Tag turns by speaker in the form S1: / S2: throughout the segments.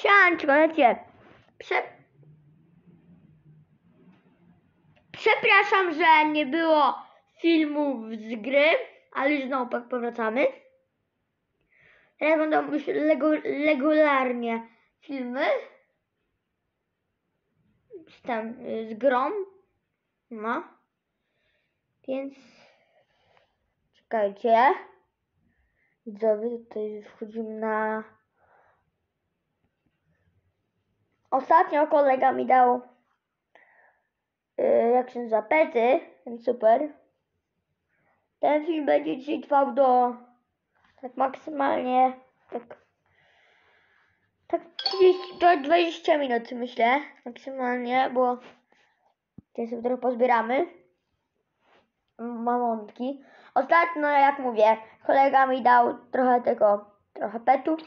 S1: Sianczko, lecie. Prze... Przepraszam, że nie było filmów z gry, ale już znowu po- powracamy. Teraz będą już regularnie filmy z, tam, y, z grą. No. Więc czekajcie. Widzowie, tutaj wchodzimy na... Ostatnio kolega mi dał yy, jak się nazywa, pety, więc super. Ten film będzie dzisiaj trwał do tak maksymalnie tak tak 30 do 20 minut myślę maksymalnie, bo tutaj sobie trochę pozbieramy mamontki. Ostatnio, jak mówię, kolega mi dał trochę tego, trochę petów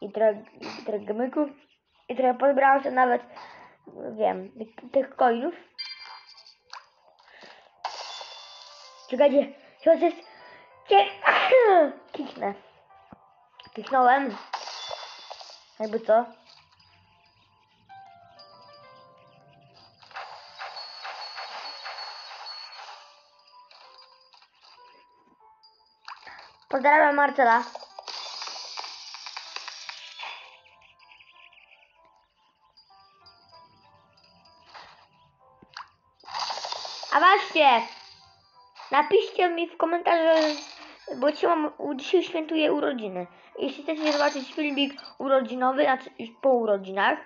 S1: i trochę, i trochę gemyków i trochę pozbierałem sobie nawet, wiem, tych- coinów. Czekajcie, to jest... Cie- Kichnę. Kichnąłem. Jakby co? Pozdrawiam Marcela. A właśnie, napiszcie mi w komentarzu, bo dzisiaj, mam, dzisiaj świętuję urodziny. Jeśli chcecie zobaczyć filmik urodzinowy, znaczy po urodzinach,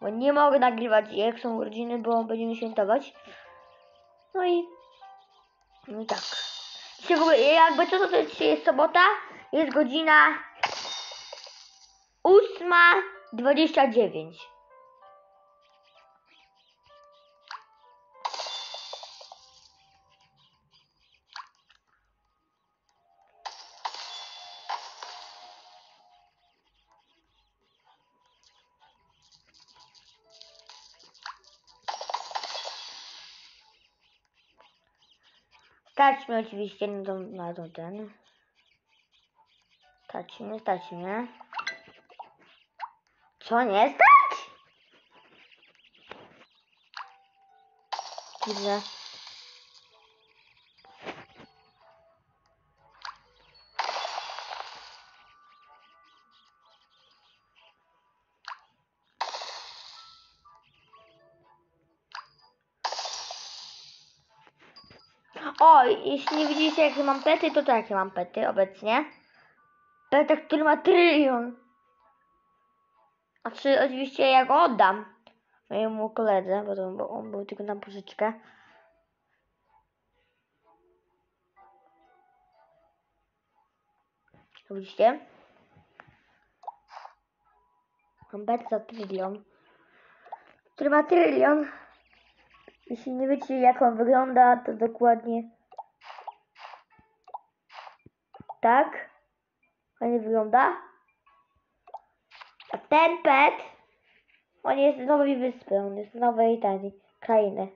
S1: bo nie mogę nagrywać jak są urodziny, bo będziemy świętować. No i, no i tak. Dzisiaj w ogóle, jakby co, to, to dzisiaj jest sobota, jest godzina 8.29. Mi oczywiście tą, na tą ten. Stać mnie, stać mnie. Co nie stać? Dziwne. Jeśli nie widzicie jakie mam pety, to takie mam pety obecnie. Peta, który ma trylion. Znaczy, oczywiście ja go oddam mojemu koledze, bo on był tylko na pożyczkę. Widzicie? Mam bet za trylion. Który ma trylion. Jeśli nie wiecie jak on wygląda, to dokładnie tak. On wygląda. A ten pet, on jest z nowej wyspy, on jest z nowej tej krainy.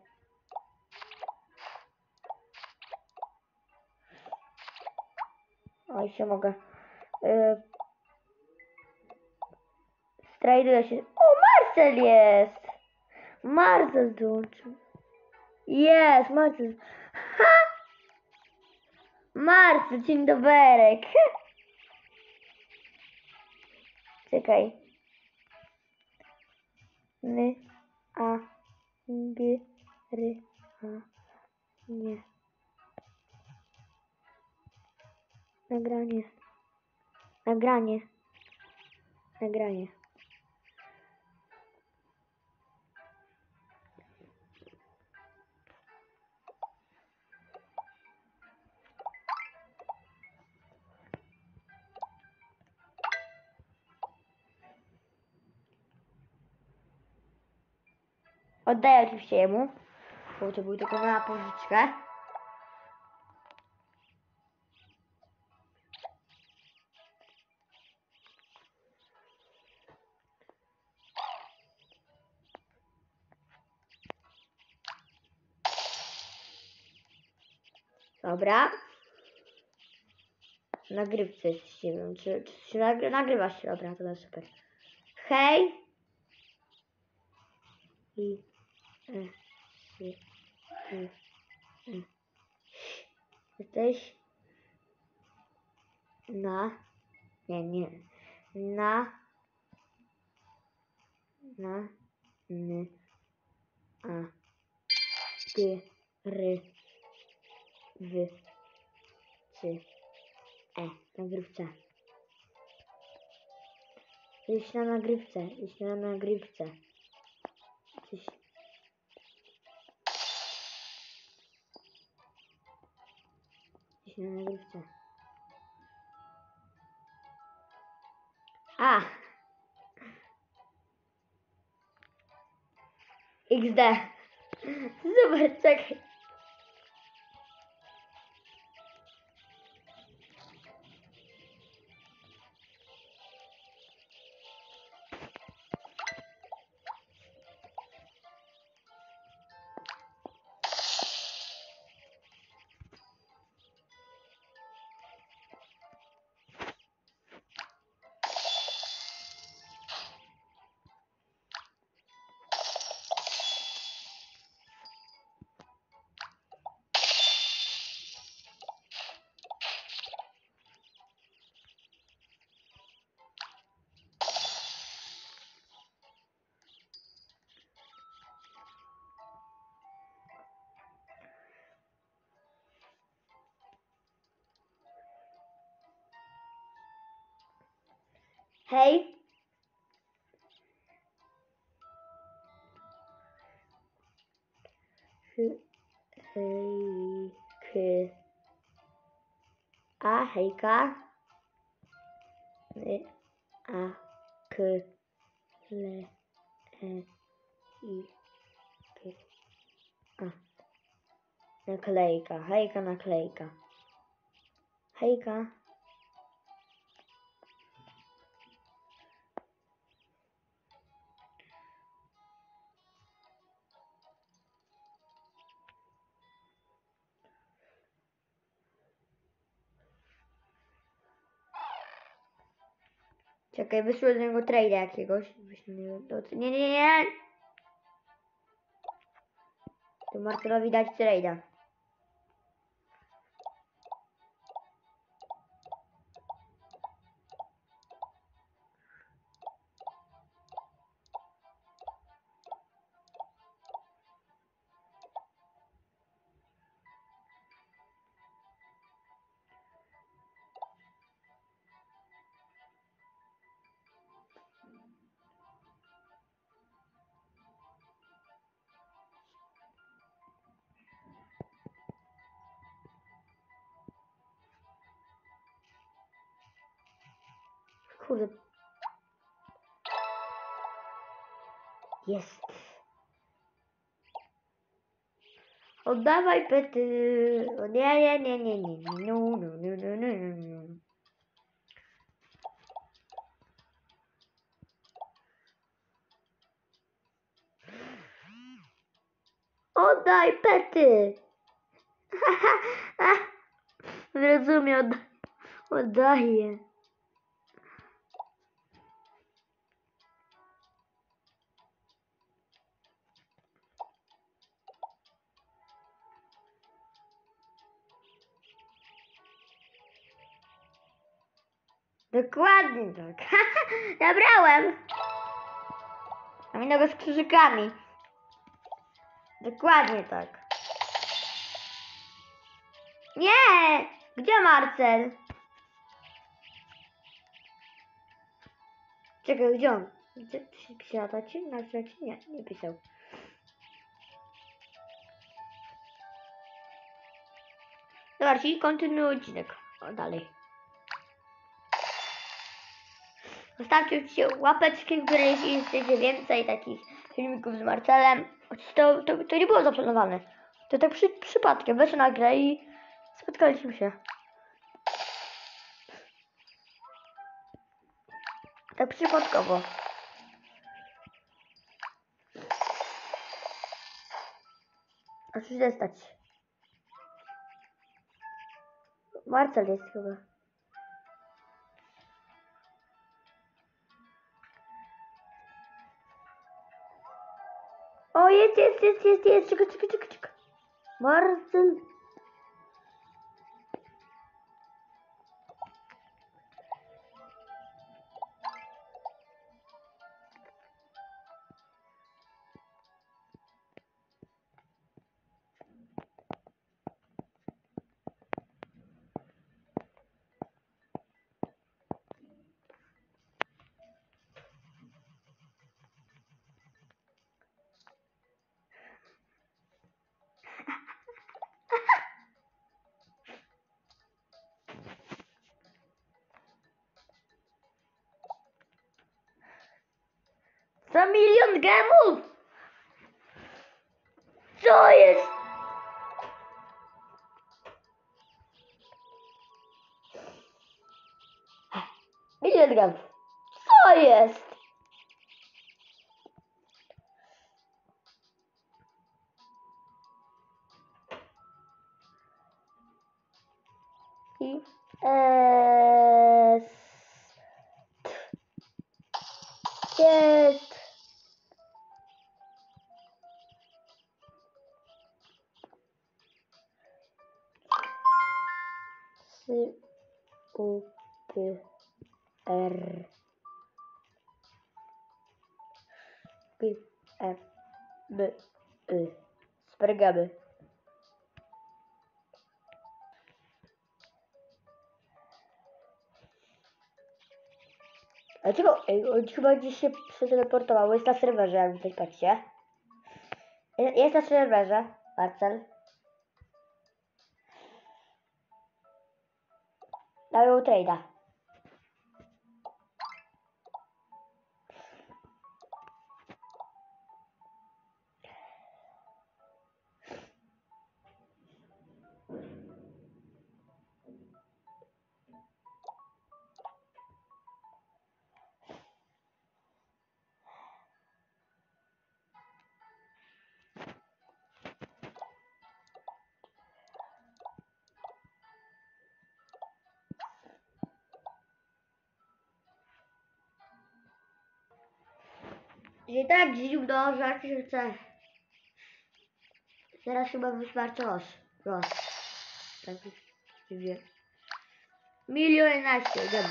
S1: O, się mogę. Yy, Strajduje się. O, Marcel jest! Marcel dołączył. Jest, Marcel. Ha! Marcel, dzień doberek. Czekaj. Ny, a, g, ry, a, nie. Nagranie. Nagranie. Nagranie. Oddaję oczywiście jemu, bo to był tylko na pożyczkę. Dobra. Nagrywce jest, wiem, czy, czy się nagry, nagrywa się, dobra, to super. Hej. I. Jesteś na. Nie, nie. Na. Na. N. A. Ty. Ry. W. Cy. E. Nagrywce. Jesteś na nagrywce. Jesteś na nagrywce. Jesteś... Jesteś na nagrywce. A! XD. Zobacz, czekaj. Hej. Hy- Hej. K. A. Hejka. Y, A. K. L. E. I. K. A. Naklejka. Hejka, naklejka. Hejka. Czekaj, wyszło z niego trade'a jakiegoś. Do... Nie, nie, nie! Tu Marcelowi dać trade'a. Kurde. Jest. Oddawaj pety. O nie, nie, nie, nie, nie, nie, no, no, no, no, no, no, no. Oddaj pety. Rozumiem, oddaj. oddaję. Dokładnie tak. Nabrałem. Mam innego z krzyżykami. Dokładnie tak. Nie! Gdzie Marcel? Czekaj, gdzie on? Gdzie ty się pisał na czacie? Nie, nie pisał. Dobra, czyli kontynuuj odcinek. O, dalej. Zostawcie oczywiście łapeczki, w której jeśli chcecie więcej takich filmików z Marcelem. To, to, to nie było zaplanowane. To tak przy, przypadkiem. Weszłem na grę i spotkaliśmy się. Tak przypadkowo. A co się stać? Marcel jest chyba. O, jest, jest, jest, jest, jest. Czekaj, czekaj, czekaj, czekaj. Marcel. Za milion gemów! Co jest? Milion gemów. Co jest? I S jest R P F B Y Spargamy. Dlaczego? Ej, on chyba gdzieś się przeteleportował. Jest na serwerze, jak tutaj patrzcie. Je- Jest na serwerze, Marcel. Dają trade'a. I tak że aż się chce. Teraz chyba wystarczy los. Los. Tak wie. Milion jedenaście, idziemy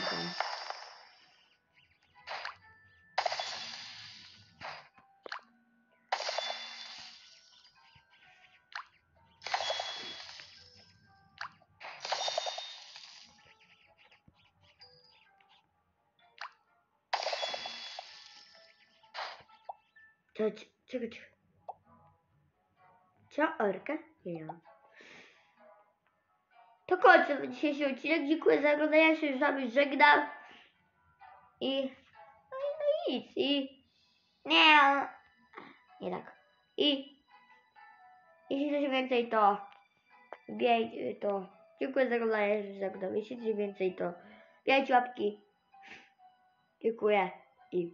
S1: Czekaj, czekaj, czekaj. Co, orka? Nie mam. To kończę dzisiejszy odcinek. Dziękuję za oglądanie. Ja się już wami żegnam. I... No i no nic. I... Nie. Nie tak. I... Jeśli coś więcej, to... Wiej, to... Dziękuję za oglądanie. Ja się żegnam. Jeśli coś więcej, to... Wiejcie łapki. Dziękuję. I...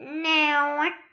S1: Nie.